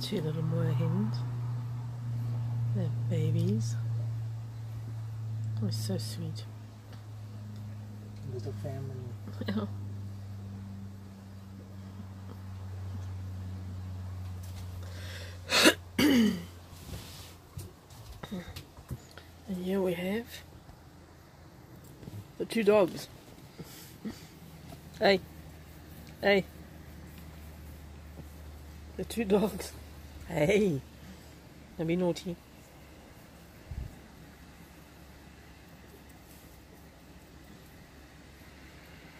two little moor hens. They're babies. Oh, so sweet. Little family. Yeah. and here we have the two dogs. Hey, hey, the two dogs. Hey, don't be naughty.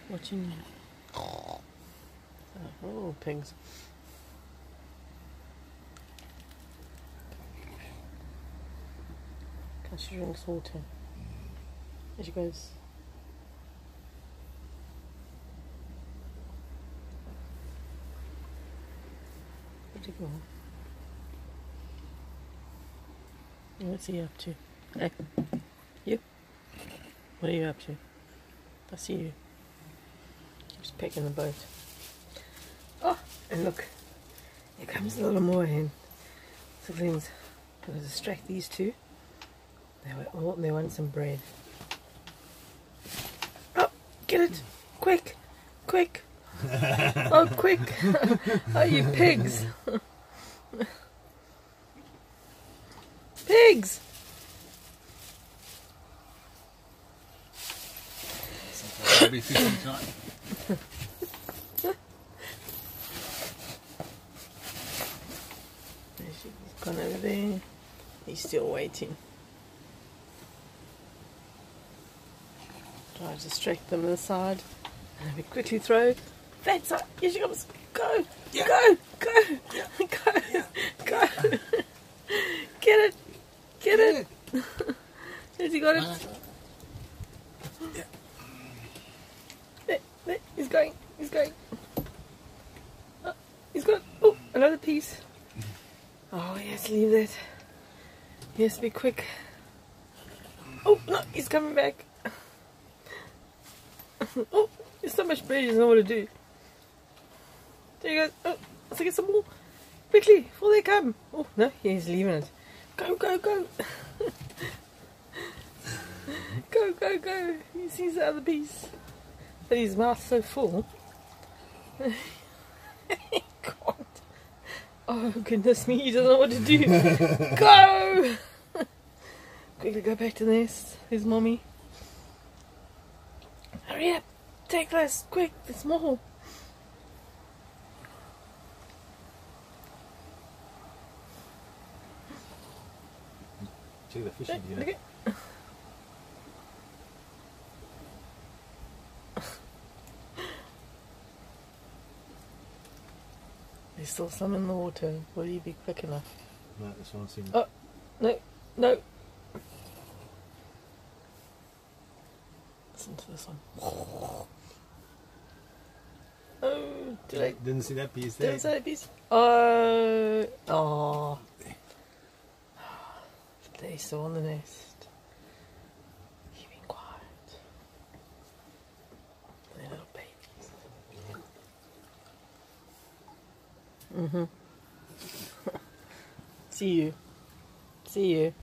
Watching you. Oh, pigs. Can she drinks water? There she goes. Where'd go? What's he up to? Hey, you? What are you up to? I see you. Keeps picking the boat. Oh, and look, here comes a little moor hen. Siblings, I'm going to distract these two. They, were, oh, they want some bread. Oh, get it! Quick! Quick! oh, quick! oh, you pigs! pigs! I'll be fishing tonight. He's gone over there. He's still waiting. Try to distract them to the side. And we quickly throw. That's up. Here she comes. Go. Yeah. Go. Go. Yeah. Go. Go. Get it. Get it. Has he got it? Yeah. There, there. He's going. He's going. Oh, he's got. Oh, another piece. Oh, yes, leave that. Yes, be quick. Oh, no, he's coming back. oh, there's so much bread, he doesn't know what to do. There you go. Oh, let's get some more. Quickly, before they come. Oh, no, he's leaving it. Go, go, go. go, go, go. He sees the other piece. But his mouth's so full. God. Oh, goodness me, he doesn't know what to do. go! Quickly go back to the nest. There's mommy. Hurry up! Take this, quick, there's more. Check the Look, fishing look gear. at- There's still some in the water. Will you be quick enough? No, that's what I'm. Oh. No, no. Listen to this one. Oh, did I? Didn't see that piece there. say a piece? Oh, oh. They still on the nest. Keeping quiet. They're little babies. Mm-hmm. See you. See you.